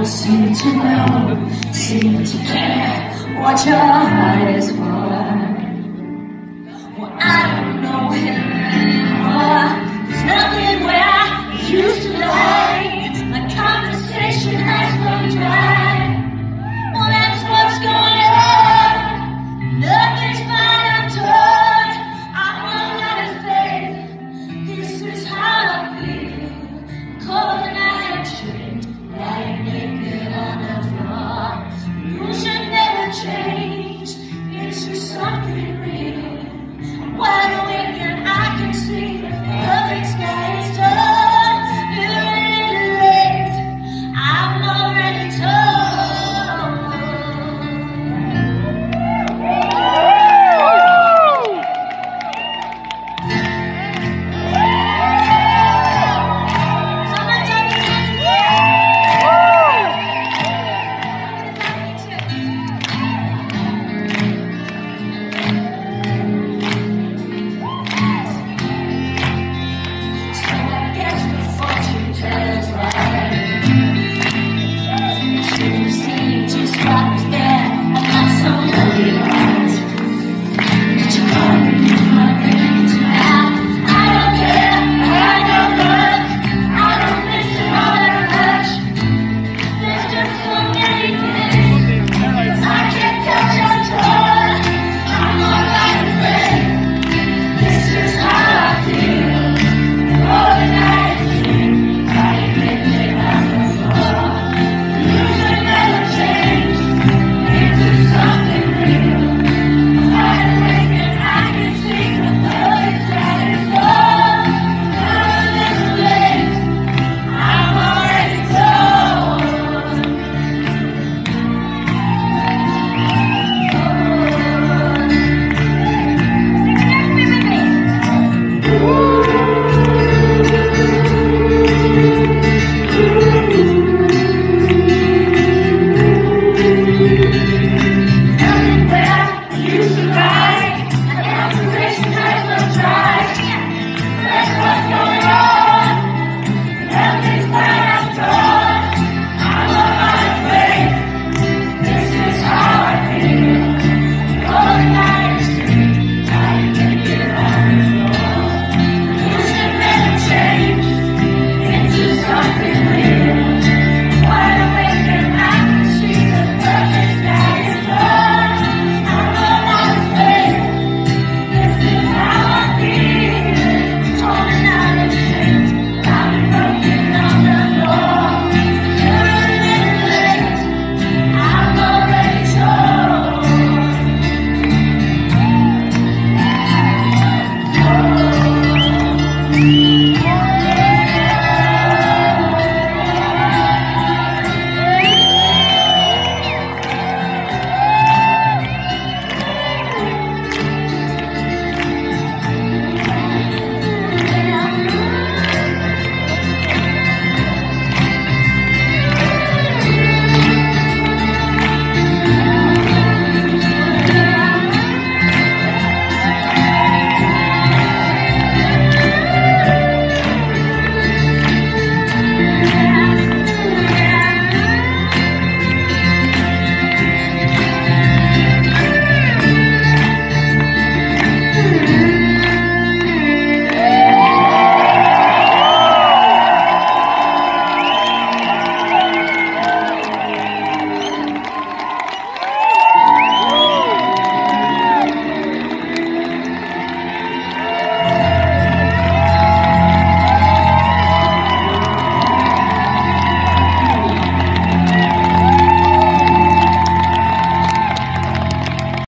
don't seem to know, seem to care what your heart is for.